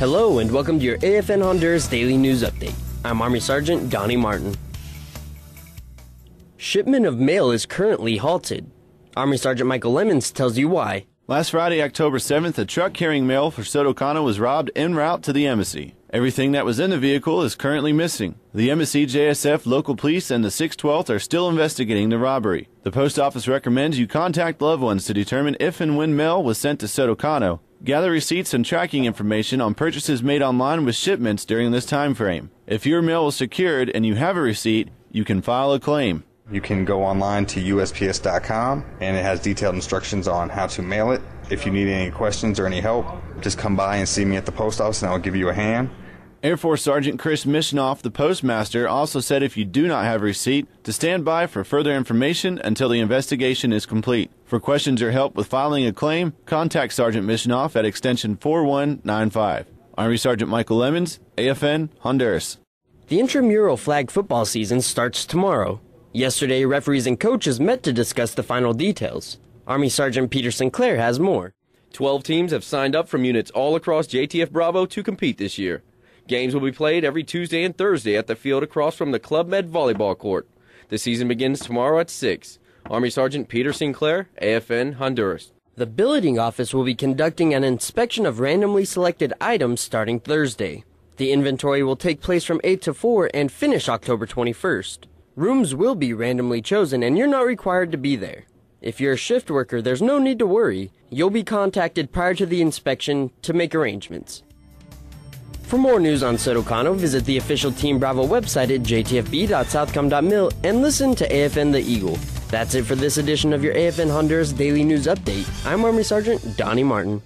Hello and welcome to your AFN Honduras Daily News Update. I'm Army Sergeant Donnie Martin. Shipment of mail is currently halted. Army Sergeant Michael Lemons tells you why. Last Friday, October 7th, a truck carrying mail for Soto Cano was robbed en route to the embassy. Everything that was in the vehicle is currently missing. The embassy, JSF, local police, and the 612th are still investigating the robbery. The post office recommends you contact loved ones to determine if and when mail was sent to Soto Cano. Gather receipts and tracking information on purchases made online with shipments during this time frame. If your mail was secured and you have a receipt, you can file a claim. You can go online to USPS.com and it has detailed instructions on how to mail it. If you need any questions or any help, just come by and see me at the post office and I'll give you a hand. Air Force Sergeant Chris Mishnoff, the postmaster, also said if you do not have a receipt, to stand by for further information until the investigation is complete. For questions or help with filing a claim, contact Sergeant Mishnoff at extension 4195. Army Sergeant Michael Lemons, AFN, Honduras. The intramural flag football season starts tomorrow. Yesterday, referees and coaches met to discuss the final details. Army Sergeant Peter Sinclair has more. 12 teams have signed up from units all across JTF Bravo to compete this year. Games will be played every Tuesday and Thursday at the field across from the Club Med volleyball court. The season begins tomorrow at 6. Army Sergeant Peter Sinclair, AFN, Honduras. The billeting office will be conducting an inspection of randomly selected items starting Thursday. The inventory will take place from 8 to 4 and finish October 21st. Rooms will be randomly chosen and you're not required to be there. If you're a shift worker, there's no need to worry. You'll be contacted prior to the inspection to make arrangements. For more news on Soto Cano, visit the official Team Bravo website at jtfb.southcom.mil and listen to AFN The Eagle. That's it for this edition of your AFN Honduras Daily News Update. I'm Army Sergeant Donnie Martin.